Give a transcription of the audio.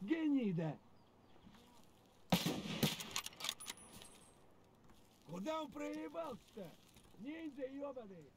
Гнида! Куда он проебался-то? Ниндзя ебаный!